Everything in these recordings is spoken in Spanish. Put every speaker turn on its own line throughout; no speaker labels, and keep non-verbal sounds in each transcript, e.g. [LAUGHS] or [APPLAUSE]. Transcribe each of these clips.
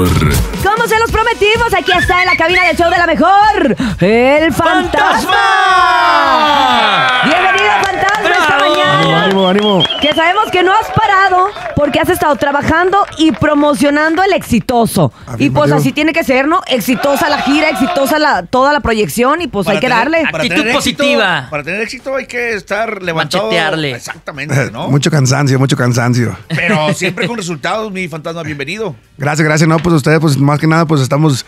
mejor.
Como se los prometimos, aquí está en la cabina del show de la mejor, el fantasma. Fantasma.
Ánimo, ánimo.
Que sabemos que no has parado porque has estado trabajando y promocionando el exitoso. Y pues así tiene que ser, ¿no? Exitosa la gira, exitosa la, toda la proyección y pues hay que
tener-
darle.
para
Actitud
tener éxito-
positiva.
para tener éxito hay que estar levantado.
Machetearle.
Exactamente, ¿no? [LAUGHS]
Mucho cansancio, mucho cansancio.
Pero siempre con resultados, mi fantasma, bienvenido.
Gracias, gracias. No, pues ustedes, pues más que nada, pues estamos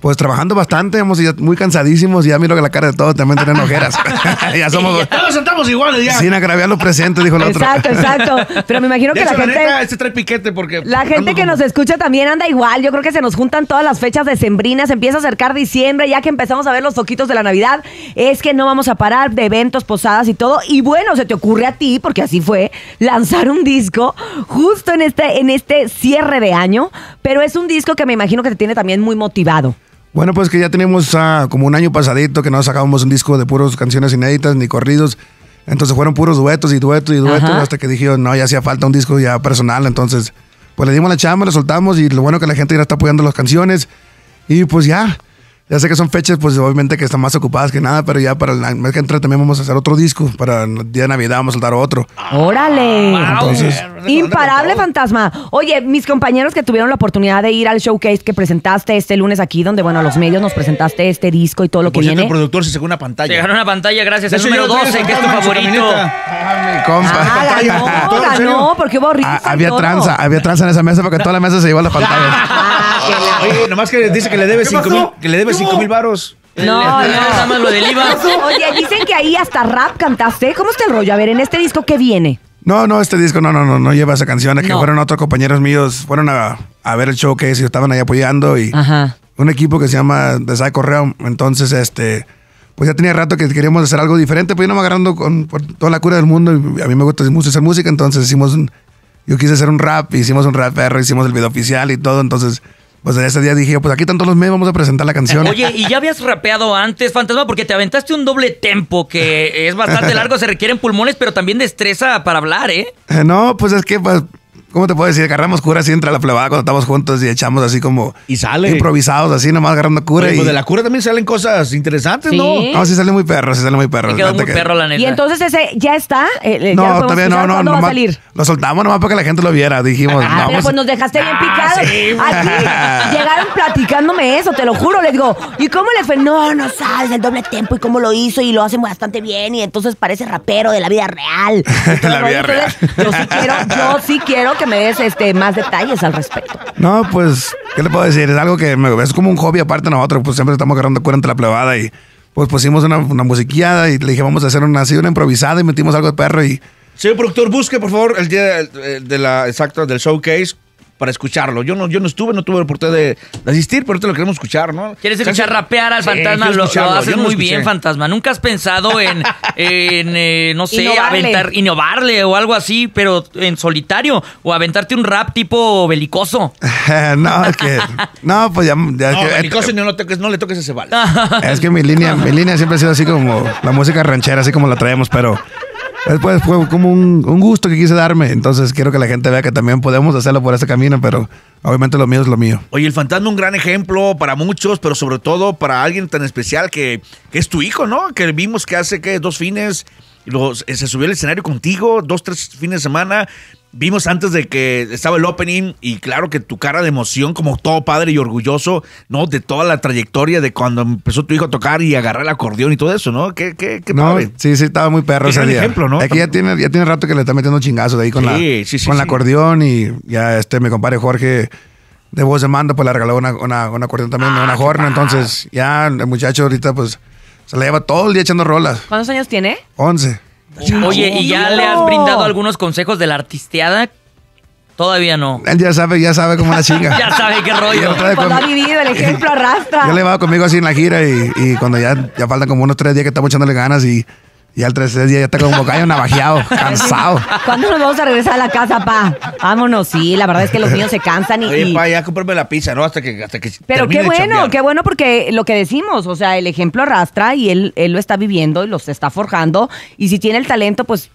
pues trabajando bastante, hemos ya muy cansadísimos. Ya miro que la cara de todos también tienen ojeras. [LAUGHS] [LAUGHS] ya somos
Todos sentamos iguales ya.
sin agraviar los presentes, dijo el otro.
Exacto, exacto. Pero me imagino que la gente...
neta, este trae piquete porque.
La gente que
como-
nos escucha también anda igual. Yo creo que se nos juntan todas las fechas decembrinas. Empieza a acercar diciembre, ya que empezamos a ver los foquitos de la Navidad. Es que no vamos a parar de eventos, posadas y todo. Y bueno, se te ocurre a ti, porque así fue, lanzar un disco justo en este, en este cierre de año. Pero es un disco que me imagino que te tiene también muy motivado.
Bueno, pues que ya tenemos ah, como un año pasadito que no sacábamos un disco de puros canciones inéditas ni corridos. Entonces fueron puros duetos y duetos y duetos
Ajá.
hasta que dije, no, ya hacía falta un disco ya personal. Entonces, pues le dimos la chamba, lo soltamos y lo bueno que la gente ya está apoyando las canciones. Y pues ya, ya sé que son fechas, pues obviamente que están más ocupadas que nada, pero ya para el mes que entra también vamos a hacer otro disco. Para el día de Navidad vamos a soltar otro.
¡Órale!
Entonces-
Imparable fantasma. Oye, mis compañeros que tuvieron la oportunidad de ir al showcase que presentaste este lunes aquí, donde, bueno, a los medios nos presentaste este disco y todo lo que
Por cierto, el
viene.
productor se sacó una pantalla.
Ganó una pantalla gracias
hecho,
número
yo lo traigo
12, que es tu
sentado en su
favorito.
camioneta.
Ah, mi compa.
Ah, ganó,
¿Todo en serio?
ganó, porque hubo risas
Ah, había
todo.
tranza, había tranza en esa mesa porque toda la mesa se llevó la pantalla. [LAUGHS]
Que
Oye, nomás que dice que le debe 5 mil, que le debe cinco mil varos.
No,
Nada más
no.
lo del IVA.
Oye, dicen que ahí hasta rap cantaste. ¿Cómo está el rollo? A ver, en este disco, ¿qué viene?
No, no, este disco no, no, no, no lleva esa canción. Es que
No.
fueron otros compañeros míos, fueron a, a ver el showcase y estaban ahí apoyando y
Ajá.
un equipo que se llama Desai Correo. Entonces, este, pues ya tenía rato que queríamos hacer algo diferente, pues yo no me agarrando con por toda la cura del mundo y a mí me gusta mucho hacer música, entonces hicimos un, yo quise hacer un rap, hicimos un rap perro, hicimos el video oficial y todo, entonces, pues ese día dije, pues aquí todos los medios, vamos a presentar la canción.
Oye, ¿y ya habías rapeado antes, Fantasma? Porque te aventaste un doble tempo que es bastante [LAUGHS] largo, se requieren pulmones, pero también destreza para hablar, ¿eh?
Eh, No, pues es que, pues, ¿cómo te puedo decir? Agarramos cura así entre la plebada cuando estamos juntos y echamos así como...
Y sale.
Improvisados, así nomás agarrando cura.
Oye,
y...
pues de la cura también salen cosas interesantes,
Sí.
¿no?
No, sí sale muy perro, sí sale muy perro.
Quedó muy
que-
perro, la neta.
Y entonces ese ya está. Eh, eh,
No, todavía no, no,
¿Cuándo va a salir?
Lo soltamos nomás para que la gente lo viera. Dijimos,
Ah,
no,
pero
vamos-
pues nos dejaste bien
Ah,
picados. [LAUGHS] Aquí llegaron platicándome eso, te lo juro. Les digo, ¿y cómo les fue? No, no sabes el doble tempo y cómo lo hizo y lo hace bastante bien y entonces parece rapero de la vida real. [LAUGHS] Todo
La vida real.
Entonces, Yo sí quiero, yo sí quiero que me des este más detalles al respecto.
No, pues, ¿qué le puedo decir? Es algo que me- es como un hobby aparte de nosotros. Pues siempre estamos agarrando cura entre la plebada y pues pusimos una, una musiquilla y le dije, vamos a hacer una así, una improvisada y metimos algo de perro y...
Señor productor, busque por favor el día de, de la exacta del showcase para escucharlo. Yo no, yo no estuve, no tuve la oportunidad de, asistir, pero ahorita lo queremos escuchar, ¿no?
¿Quieres escuchar
Casi-
rapear al fantasma? lo, haces
no
muy bien, fantasma. ¿Nunca has pensado en, [LAUGHS] en eh, no sé,
Innovarle.
aventar, innovarle o algo así, pero en solitario? O aventarte un rap tipo belicoso. [LAUGHS]
no, es que... No, pues ya... ya-
No,
es que-
Belicoso, no, lo toques, no le toques ese vals.
Es que mi línea, mi línea siempre ha sido así como la música ranchera, así como la traemos, pero después fue como un, un gusto que quise darme. Entonces quiero que la gente vea que también podemos hacerlo por ese camino, pero obviamente lo mío es lo mío.
Oye, el fantasma un gran ejemplo para muchos, pero sobre todo para alguien tan especial que, que es tu hijo, ¿no? Que vimos que hace que dos fines se se subió al escenario contigo, dos, tres fines de semana. Vimos antes de que estaba el opening y claro que tu cara de emoción como todo padre y orgulloso, ¿no? De toda la trayectoria de cuando empezó tu hijo a tocar y agarrar el acordeón y todo eso, ¿no? Qué, qué, qué
No, sí, sí, estaba muy perro ese día.
ejemplo, ¿no?
Que ya tiene, ya tiene rato que le está metiendo chingazos ahí con,
Sí,
la,
sí, sí,
con el acordeón y ya este, mi compadre Jorge de voz de mando, pues le regaló una, una, una acordeón también,
Ah,
una horna. Entonces ya el muchacho ahorita pues se la lleva todo el día echando rolas.
¿Cuántos años tiene?
11.
Oye, ¿y ya
no.
le has brindado algunos consejos de la artisteada? Todavía no.
Él ya sabe, ya sabe cómo la chinga. [LAUGHS]
Ya sabe qué rollo.
Cuando ha
con-
vivido, el ejemplo [LAUGHS] arrastra.
Yo le va conmigo así en la gira y, y cuando ya, ya faltan como unos tres días que estamos echándole ganas y ya el tercer día ya está como gallo navajeado, [LAUGHS] cansado.
¿Cuándo nos vamos a regresar a la casa, pa? Vámonos, sí, la verdad es que los niños se cansan y...
Oye,
y-
pa, ya comprarme la pizza, ¿no? Hasta que, hasta que
Pero qué bueno, qué bueno porque lo que decimos, o sea, el ejemplo arrastra y él, él lo está viviendo y los está forjando. Y si tiene el talento, pues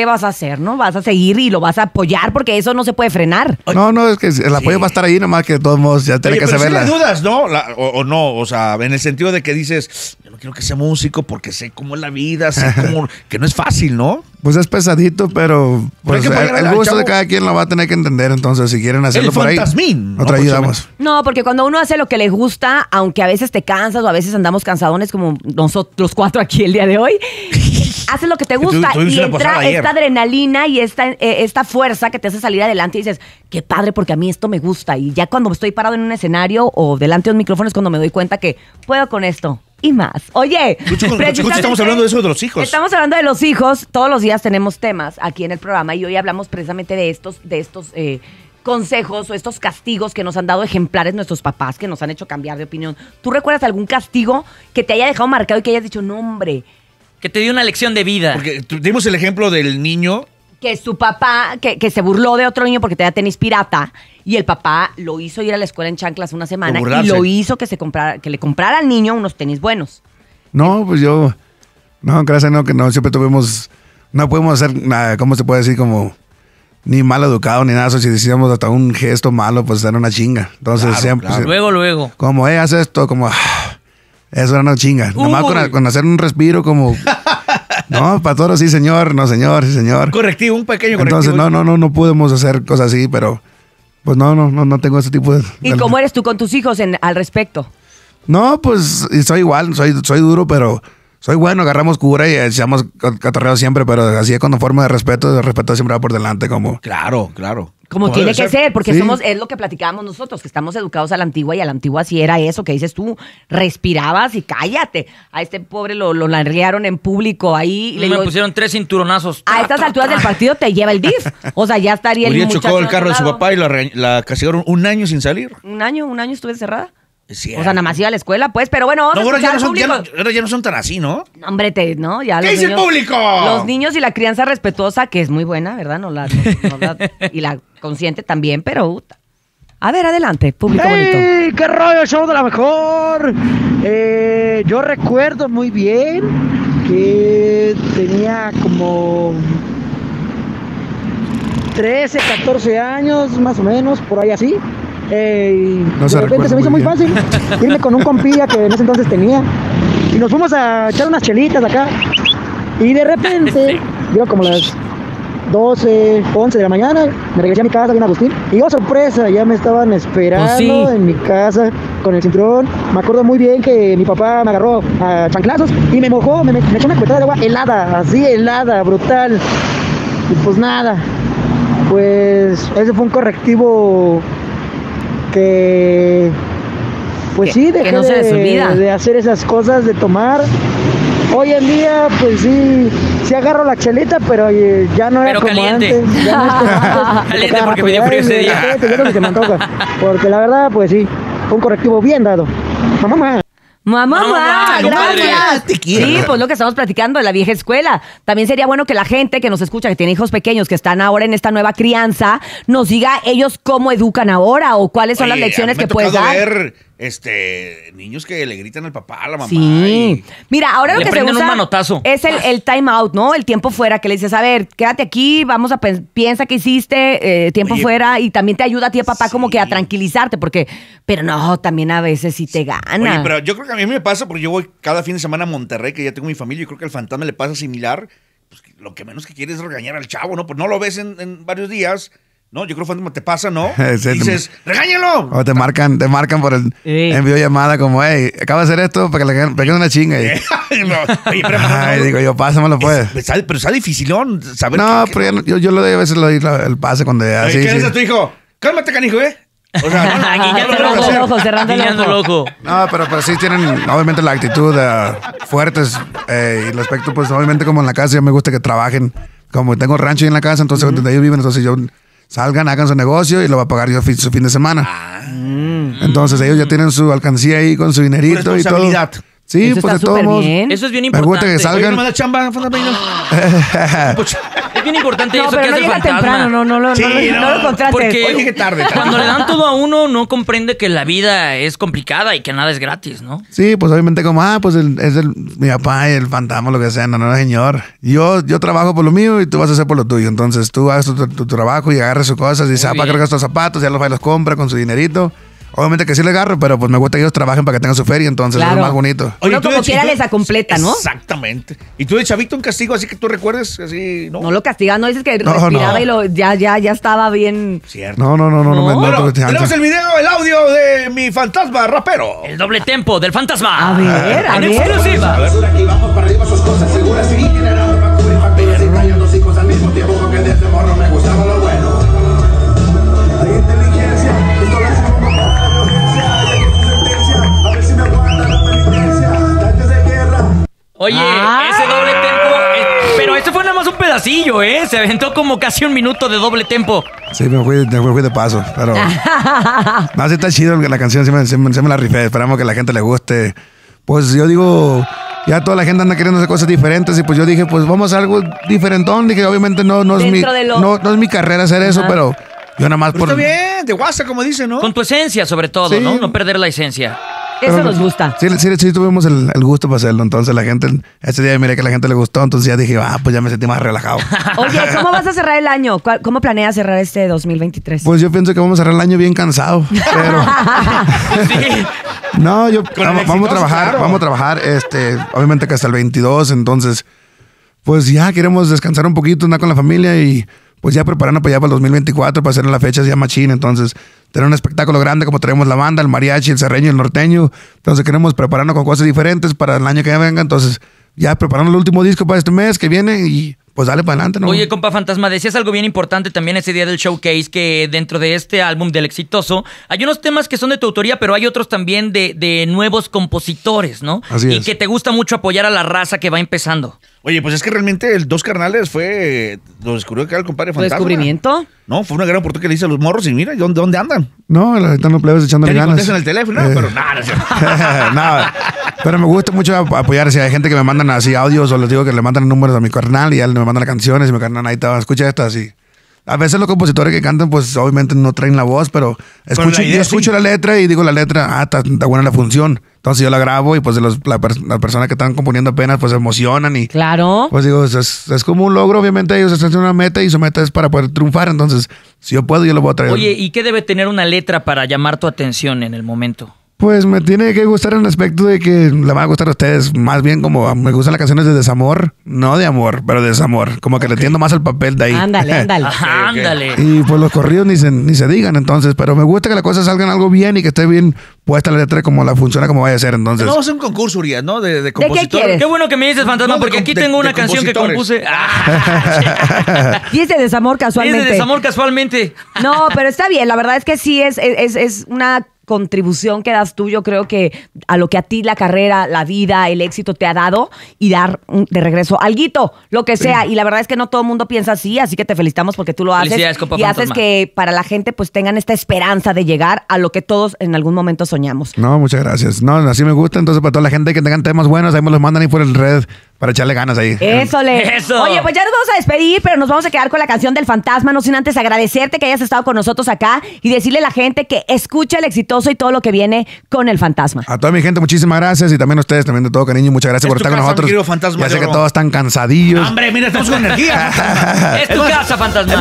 ¿qué vas a hacer, no? Vas a seguir y lo vas a apoyar porque eso no se puede frenar.
No, no, es que el apoyo va a estar ahí, nomás que de todos modos ya tiene que saberla.
le dudas, ¿no? La- o, o no, o sea, en el sentido de que dices, yo no quiero que sea músico porque sé cómo es la vida, sé [LAUGHS] cómo, que no es fácil, ¿no?
Pues es pesadito, pero pues,
que
el, gusto de cada quien lo va a tener que entender. Entonces, si quieren hacerlo
El
por ahí,
fantasmín, ¿no?
nosotros ayudamos.
No, porque cuando uno hace lo que le gusta, aunque a veces te cansas o a veces andamos cansadones como nosotros los cuatro aquí el día de hoy, [LAUGHS] haces lo que te gusta y entra esta adrenalina y esta, eh, esta fuerza que te hace salir adelante y dices, qué padre porque a mí esto me gusta. Y ya cuando estoy parado en un escenario o delante de un micrófono es cuando me doy cuenta que puedo con esto. Y más. Oye,
Lucho, con-
precisamente-
justo estamos hablando de eso de los hijos.
Estamos hablando de los hijos. Todos los días tenemos temas aquí en el programa y hoy hablamos precisamente de estos, de estos eh, consejos o estos castigos que nos han dado ejemplares nuestros papás, que nos han hecho cambiar de opinión. ¿Tú recuerdas algún castigo que te haya dejado marcado y que hayas dicho, no, hombre,
Que te dio una lección de vida.
Porque tu- dimos el ejemplo del niño.
que su papá, que, que se burló de otro niño porque tenía tenis pirata y el papá lo hizo ir a la escuela en chanclas una semana y lo hizo que se comprara, que le comprara al niño unos tenis buenos.
No, pues yo, no, gracias, no, que no, siempre tuvimos, no podemos hacer nada, ¿cómo se puede decir? Como ni mal educado ni nada, eso, si decíamos hasta un gesto malo, pues era una chinga. Entonces
Claro,
siempre,
claro.
Luego, luego.
como, eh, haz esto, como, ah, eso era una chinga. Nomás con,
Uy.
con hacer un respiro como, [LAUGHS] no, para todos sí, señor, no, señor, sí, señor.
Correctivo, un pequeño correctivo.
Entonces, no, no, no, no podemos hacer cosas así, pero, pues no, no, no, no tengo ese tipo de...
¿Y
de-
cómo eres tú con tus hijos en, al respecto?
No, pues y soy igual, soy, soy duro, pero soy bueno, agarramos cura y echamos ca- catorreo siempre, pero así con forma de respeto, de respeto siempre va por delante, como...
Claro, claro.
Como tiene que ser, porque
Sí.
somos, es lo que platicábamos nosotros, que estamos educados a la antigua y a la antigua sí era eso que dices tú, respirabas y cállate. A este pobre lo, lo larguearon en público ahí. Y le
me
digo,
pusieron tres cinturonazos.
a estas alturas del partido te lleva el DIF. O sea, ya estaría el muchacho
chocó el carro de su papá y la, la castigaron un año sin salir.
Un año, un año estuve encerrada. O sea, nada más iba a la escuela, pues. Pero bueno, vamos
No,
a
ahora ya no, son, ya,
al
no,
público.
ahora ya no son tan así, ¿no?
No, Hombre, te, ¿no? Ya
¿Qué
los
dice el
niños-
público?
Los niños y la crianza respetuosa, que es muy buena, ¿verdad? No la, no- no la- y la consciente también, pero... A ver, adelante, público bonito.
¡Ey! ¡Qué rollo, show de la mejor! Eh, yo recuerdo muy bien que tenía como 13, 14 años, más o menos, por ahí así. Eh, y
No se
de repente se me hizo
muy
fácil irme con un compilla que en ese entonces tenía. Y nos fuimos a echar unas chelitas acá. Y de repente, [LAUGHS] yo como las 12, 11 de la mañana, me regresé a mi casa bien Agustín. Y oh, sorpresa, ya me estaban esperando
Pues sí.
en mi casa con el cinturón. Me acuerdo muy bien que mi papá me agarró a chanclazos y me mojó, me, me echó una cubetada de agua helada, así helada, brutal. Y pues nada, pues ese fue un correctivo que... Pues
Que-
sí,
que
dejé
no se les
de- hacer esas cosas, de tomar. Hoy en día, pues sí, sí agarro la chelita, pero eh, ya no era como antes. Ya no es como antes. [LAUGHS]
Caliente porque me dio frío ese día.
Porque la verdad, pues sí, un correctivo bien dado. Mamá, mamá.
Mamá, gracias.
Te quiero.
Sí, pues lo que estamos platicando de la vieja escuela. También sería bueno que la gente que nos escucha, que tiene hijos pequeños, que están ahora en esta nueva crianza, nos diga ellos cómo educan ahora o cuáles son las lecciones
a mí me
que puedes dar.
ver este, niños que le gritan al papá, a la mamá.
Sí.
y-
Mira, ahora lo que se
prenden un
usa
manotazo.
es el, el time out, ¿no? El tiempo fuera, que le dices, a ver, quédate aquí, vamos a piensa que hiciste, eh, tiempo
Oye.
fuera, y también te ayuda a ti, papá, como que a tranquilizarte, porque, pero no, también a veces sí te gana.
Oye, pero yo creo que a mí me pasa porque yo voy cada fin de semana a Monterrey, que ya tengo mi familia, y creo que al fantasma le pasa similar. Pues lo que menos que quiere es regañar al chavo, ¿no? Pues no lo ves en, en varios días, ¿no? Yo creo que te pasa, ¿no? [LAUGHS]
Sí,
Y dices, ¡regáñalo!
O te marcan, te marcan por el
Sí.
en videollamada como, hey, acaba de hacer esto para que le peguen una chinga. [LAUGHS] Y,
No, oye, pero,
ay, digo yo, pásamelo pues.
Es- está- pero está dificilón saber
No,
qué-
pero no- yo, yo lo doy a veces lo doy el pase cuando ya,
Oye,
sí,
¿Qué
sí.
a tu hijo? Cálmate, canijo, ¿eh? O sea, [LAUGHS] no,
cerrando el.
No, pero, pero sí tienen obviamente la actitud eh, fuertes eh, y el aspecto, pues obviamente como en la casa, yo me gusta que trabajen. Como tengo rancho ahí en la casa, entonces donde ellos viven, entonces yo salgan, hagan su negocio y lo va a pagar yo su fin de semana.
Ah.
Entonces ellos ya tienen su alcancía ahí con su dinerito y todo. Sí,
Eso
pues
está
de todos
súper
modos.
bien.
Eso es bien
Me
importante.
gusta que
Oye,
salgan.
¿no me da chamba, [LAUGHS]
Es bien importante
No,
eso
pero
que
no
hace el
llega
fantasma.
temprano, no, no, lo-
Sí,
no, lo- no
no,
lo contrates.
Porque
Hoy llegué tarde, tarde.
cuando le dan todo a uno, no comprende que la vida es complicada y que nada es gratis, ¿no?
Sí, pues obviamente como, ah, pues el- es el, mi papá y el fantasma, lo que sea, no, no, señor. Yo, yo trabajo por lo mío y tú vas a hacer por lo tuyo. Entonces tú haces tu, tu trabajo y agarras sus cosas y dices, ah,
Muy
para
bien.
cargar estos zapatos, ya los va y los compra con su dinerito. Obviamente que sí le agarro, pero pues me gusta que ellos trabajen para que tengan su feria, entonces es
Claro.
lo más bonito.
Uno
tú
como quiera les acompleta, ¿no?
Exactamente. Y tú de chavito un castigo así que tú recuerdes, así, ¿no?
No lo castigas, no dices que
No,
respiraba
no.
y lo, ya, ya, ya estaba bien.
Cierto.
No, no, no, no, no, me
No.
no,
Bueno,
chance.
tenemos el video, el audio de mi fantasma rapero.
El doble tempo del fantasma.
A ver, a
en
ver.
exclusiva.
Aquí vamos para arriba, sus cosas seguras y generando para cubrir facturas y dos hijos al mismo tiempo porque desde morro me gustaba lo
Oye,
Ah.
ese doble tempo. eh, pero ese fue nada más un pedacillo, ¿eh? Se aventó como casi un minuto de doble tempo.
Sí, me fui, me fui de paso, pero... [LAUGHS] no, sí está chido la canción, sí me, sí me- sí me la rifé. Esperamos que a la gente le guste. Pues yo digo, ya toda la gente anda queriendo hacer cosas diferentes y pues yo dije, pues vamos a algo diferentón. Dije, obviamente no, no, es mi,
lo-
no, no es mi carrera hacer eso,
Ajá.
pero yo nada más
Pero
por...
está bien, de WhatsApp, como dice, ¿no?
Con tu esencia, sobre todo,
Sí.
¿no? No perder la esencia.
Eso
pero-
nos gusta.
Sí, sí, sí tuvimos el, el gusto para hacerlo. Entonces la gente, ese día miré que la gente le gustó, entonces ya dije, ah, pues ya me sentí más relajado. [LAUGHS]
Oye, ¿cómo vas a cerrar el año? ¿Cuál- ¿Cómo planeas cerrar este 2023?
Pues yo pienso que vamos a cerrar el año bien cansado, pero... [LAUGHS]
Sí. [LAUGHS]
No, yo vamos, vamos a trabajar,
claro.
vamos a trabajar, este, obviamente que hasta el 22, entonces, pues ya queremos descansar un poquito, andar con la familia y pues ya preparando para allá para el 2024, para hacer la fecha ya machín, entonces tener un espectáculo grande como traemos la banda, el mariachi, el serreño, el norteño, entonces queremos prepararnos con cosas diferentes para el año que venga, entonces ya preparando el último disco para este mes que viene y pues dale para adelante, ¿no?
Oye, compa Fantasma, decías algo bien importante también ese día del showcase, que dentro de este álbum del exitoso, hay unos temas que son de tu autoría, pero hay otros también de, de nuevos compositores, ¿no?
Así
y
es.
que te gusta mucho apoyar a la raza que va empezando.
Oye, pues es que realmente el Dos Carnales fue. Lo descubrió que era el compadre
¿Tu
fantasma.
descubrimiento?
No, fue una gran oportunidad que le hice a los morros y mira, ¿dónde, dónde andan?
No, la están los plebes echándole ganas.
contestan el teléfono, no,
Eh.
pero nada, no [LAUGHS]
no, pero me gusta mucho ap- apoyar. Si hay gente que me mandan así audios o les digo que le mandan números a mi carnal y ya me mandan las canciones y mi carnal ahí está, escucha esta así. A veces los compositores que cantan, pues obviamente no traen la voz, pero escucho,
la
yo escucho
sí.
la letra y digo la letra, ah, está, está buena la función. Entonces yo la grabo y pues de los, la, per- las personas que están componiendo apenas pues se emocionan y
Claro.
pues digo, es, es- es como un logro, obviamente ellos están haciendo una meta y su meta es para poder triunfar. Entonces, si yo puedo, yo lo voy a traer.
Oye, ¿y qué debe tener una letra para llamar tu atención en el momento?
Pues me tiene que gustar en el aspecto de que le van a gustar a ustedes. Más bien como me gustan las canciones de desamor. No de amor, pero de desamor. Como que le entiendo más al papel de ahí.
Ándale, [LAUGHS] ándale.
Ajá, ándale.
Y pues los corridos ni se, ni se digan entonces. Pero me gusta que las cosas salgan algo bien y que esté bien puesta la letra como la funciona como vaya a ser. Entonces,
Vamos a un concurso, Urias, ¿no? De, de compositores.
quieres?
Qué bueno que me dices, Fantasma,
No, de
porque aquí
de-
tengo una
de
canción que compuse. [LAUGHS] Ah,
Y es de desamor
es
casualmente.
de desamor casualmente.
No, pero está bien. La verdad es que sí es, es, es una contribución que das tú, yo creo que a lo que a ti la carrera, la vida, el éxito te ha dado y dar de regreso alguito, lo que sea. Y la verdad es que no todo el mundo piensa así, así que te felicitamos porque tú lo haces y haces que para la gente pues tengan esta esperanza de llegar a lo que todos en algún momento soñamos.
no, muchas gracias. No, así me gusta. Entonces, para toda la gente que tengan temas buenos, ahí me los mandan ahí por el red para echarle ganas ahí.
Eso le.
Eso.
Oye, pues ya nos vamos a despedir, pero nos vamos a quedar con la canción del fantasma, no sin antes agradecerte que hayas estado con nosotros acá y decirle a la gente que escucha el exitoso y todo lo que viene con el fantasma.
A toda mi gente, muchísimas gracias. Y también a ustedes, también de todo cariño. Muchas gracias
Es
por estar con nosotros.
mi fantasma
ya sé que todos están cansadillos.
Hombre, mira, estamos con energía. [LAUGHS]
Es tu casa, Fantasma.